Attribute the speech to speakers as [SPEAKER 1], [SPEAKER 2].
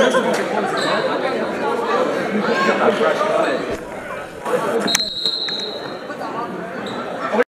[SPEAKER 1] That's right.